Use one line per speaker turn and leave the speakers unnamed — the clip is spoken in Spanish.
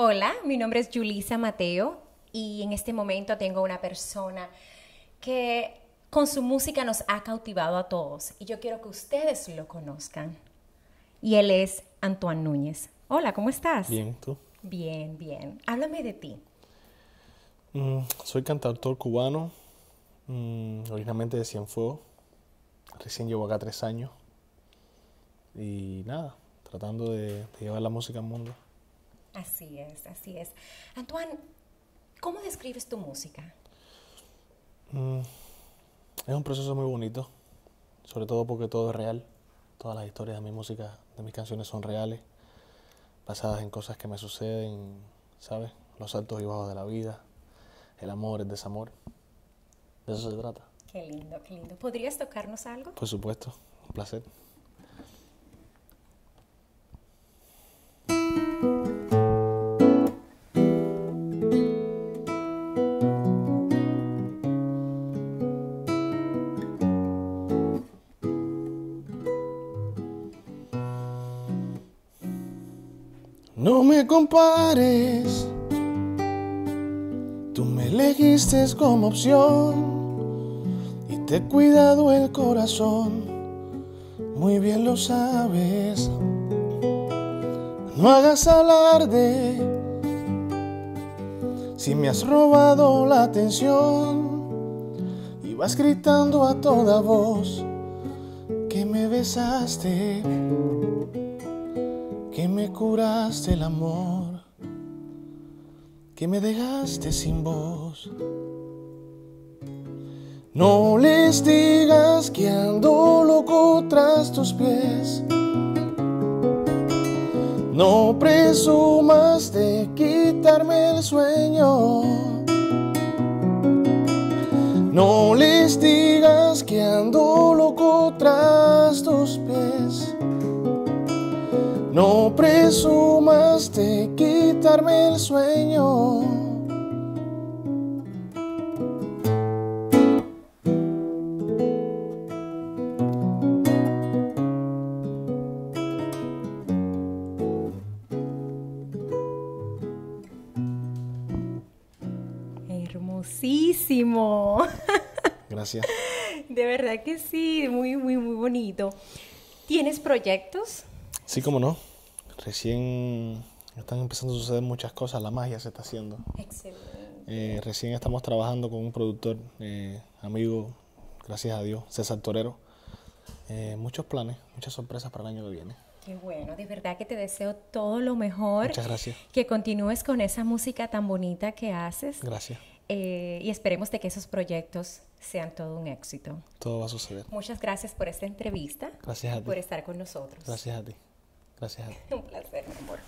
Hola, mi nombre es Julisa Mateo y en este momento tengo una persona que con su música nos ha cautivado a todos y yo quiero que ustedes lo conozcan. Y él es Antoine Núñez. Hola, ¿cómo estás?
Bien, ¿tú?
Bien, bien. Háblame de ti.
Mm, soy cantautor cubano, mm, originalmente de Cienfuegos. Recién llevo acá tres años. Y nada, tratando de, de llevar la música al mundo.
Así es, así es. Antoine, ¿cómo describes tu música?
Mm, es un proceso muy bonito, sobre todo porque todo es real. Todas las historias de mi música, de mis canciones son reales, basadas en cosas que me suceden, ¿sabes? Los altos y bajos de la vida, el amor, el desamor. De eso se trata.
Qué lindo, qué lindo. ¿Podrías tocarnos algo?
Por supuesto, un placer. No me compares, tú me elegiste como opción y te he cuidado el corazón, muy bien lo sabes. No hagas alarde. Si me has robado la atención y vas gritando a toda voz que me besaste que me curaste el amor, que me dejaste sin voz. No les digas que ando loco tras tus pies. No presumas de quitarme el sueño. No les digas que ando loco tras tus pies. No presumas de quitarme el sueño.
Hermosísimo.
Gracias.
De verdad que sí, muy, muy, muy bonito. ¿Tienes proyectos?
Sí, como no. Recién están empezando a suceder muchas cosas, la magia se está haciendo.
Excelente.
Eh, recién estamos trabajando con un productor, eh, amigo, gracias a Dios, César Torero. Eh, muchos planes, muchas sorpresas para el año que viene.
Qué bueno, de verdad que te deseo todo lo mejor.
Muchas gracias.
Que continúes con esa música tan bonita que haces.
Gracias.
Eh, y esperemos de que esos proyectos sean todo un éxito.
Todo va a suceder.
Muchas gracias por esta entrevista.
Gracias a ti.
Por estar con nosotros.
Gracias a ti. Gracias.
Un placer, mi amor.